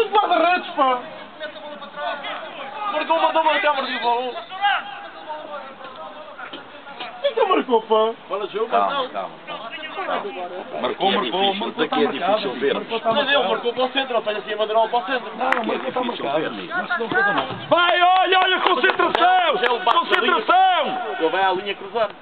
os guarda-redes, pá! Marcou, mandou marcar, marcou gol. Quem que marcou, pá? Bola de jogo, Calma, não. calma. Marcou, marcou, marcou, aqui é, é tá difícil ver. Tá Mas ele marcou para o centro, apanha assim a bandeira para o centro. Não, marcou, tá é difícil marcado. Não não não. Vai, olha, olha, concentração! É concentração! Ele vai à linha cruzando.